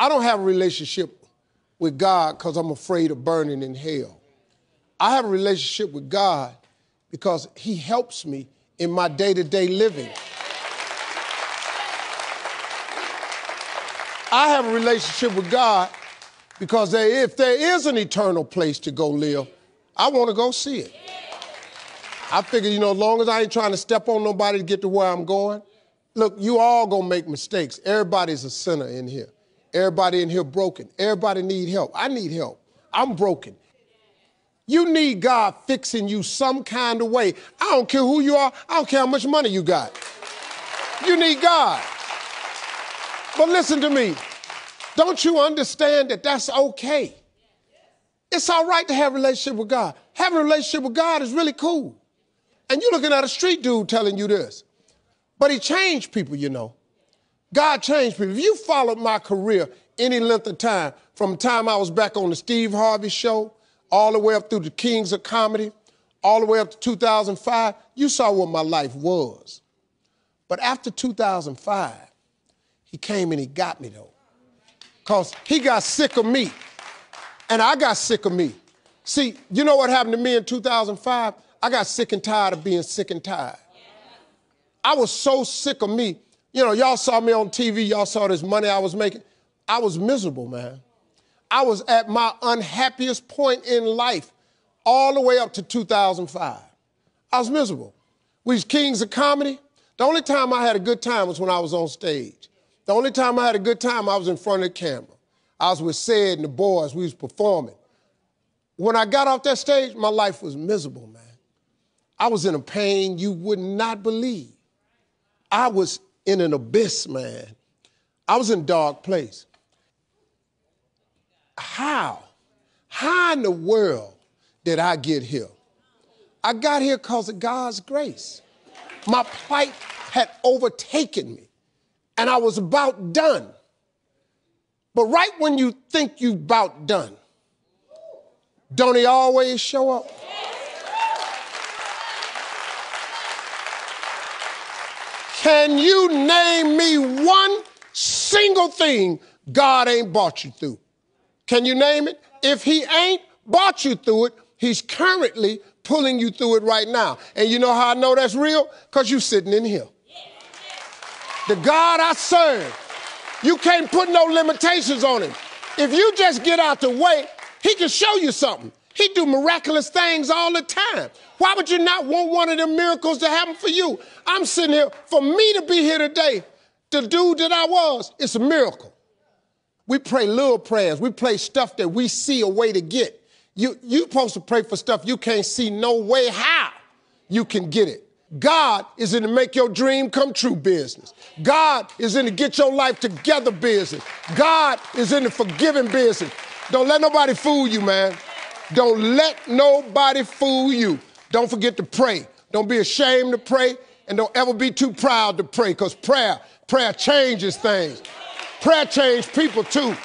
I don't have a relationship with God because I'm afraid of burning in hell. I have a relationship with God because He helps me in my day to day living. I have a relationship with God because there, if there is an eternal place to go live, I want to go see it. I figure, you know, as long as I ain't trying to step on nobody to get to where I'm going, look, you all gonna make mistakes. Everybody's a sinner in here. Everybody in here broken. Everybody need help. I need help. I'm broken. You need God fixing you some kind of way. I don't care who you are. I don't care how much money you got. You need God. But listen to me. Don't you understand that that's okay? It's all right to have a relationship with God. Having a relationship with God is really cool. And you're looking at a street dude telling you this. But he changed people, you know. God changed people. If you followed my career any length of time, from the time I was back on the Steve Harvey show, all the way up through the Kings of Comedy, all the way up to 2005, you saw what my life was. But after 2005, he came and he got me though. Because he got sick of me. And I got sick of me. See, you know what happened to me in 2005? I got sick and tired of being sick and tired. I was so sick of me. You know, y'all saw me on TV, y'all saw this money I was making. I was miserable, man. I was at my unhappiest point in life all the way up to 2005. I was miserable. We was kings of comedy. The only time I had a good time was when I was on stage. The only time I had a good time, I was in front of the camera. I was with Sid and the boys. We was performing. When I got off that stage, my life was miserable, man. I was in a pain you would not believe. I was in an abyss, man. I was in dark place. How? How in the world did I get here? I got here because of God's grace. My plight had overtaken me, and I was about done. But right when you think you about done, don't he always show up? Can you name me one single thing God ain't brought you through? Can you name it? If he ain't brought you through it, he's currently pulling you through it right now. And you know how I know that's real? Because you're sitting in here. The God I serve, you can't put no limitations on him. If you just get out the way, he can show you something. He do miraculous things all the time. Why would you not want one of them miracles to happen for you? I'm sitting here, for me to be here today, the dude that I was, it's a miracle. We pray little prayers. We pray stuff that we see a way to get. You you supposed to pray for stuff you can't see no way how you can get it. God is in to make your dream come true business. God is in to get your life together business. God is in the forgiving business. Don't let nobody fool you, man. Don't let nobody fool you. Don't forget to pray. Don't be ashamed to pray and don't ever be too proud to pray because prayer, prayer changes things. Prayer changed people too.